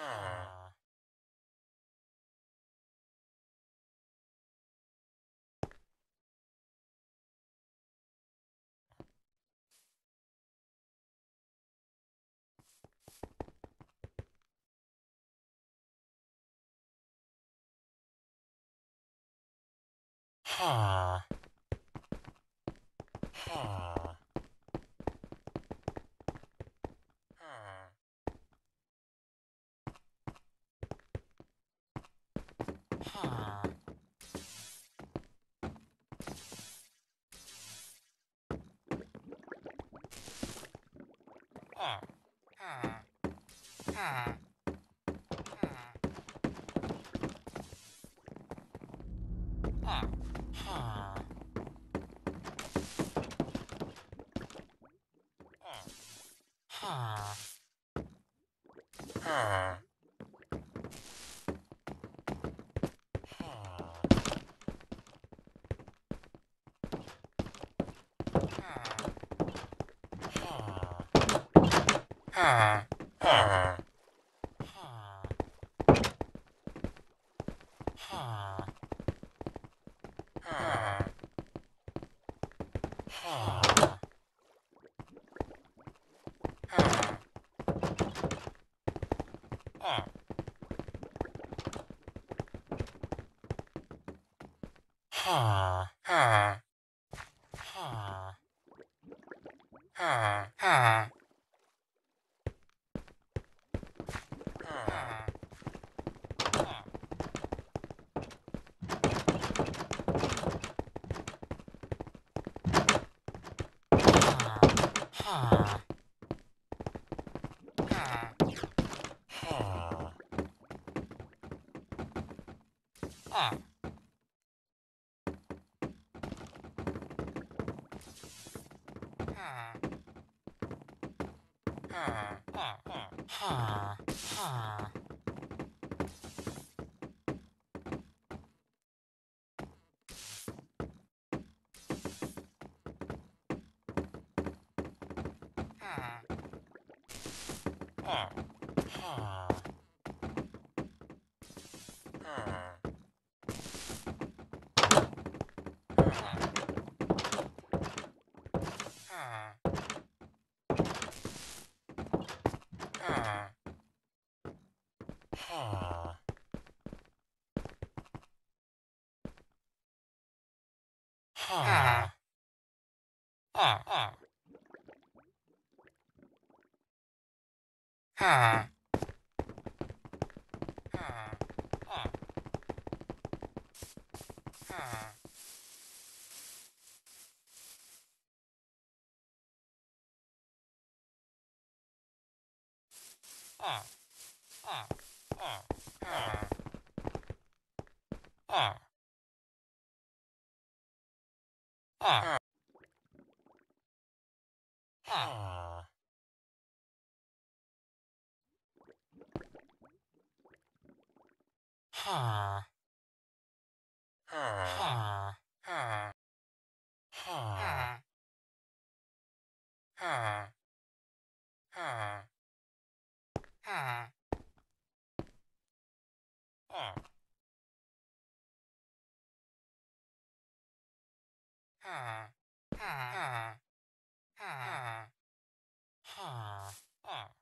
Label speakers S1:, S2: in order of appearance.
S1: Huh. Ah. Huh.
S2: Ah. Ah. ah, ah, ah. Ah. Ah. Aww. Aww. Ah.
S1: Huh. Ah. Ah. Ah. Ah. R R R ha ha ha ha ha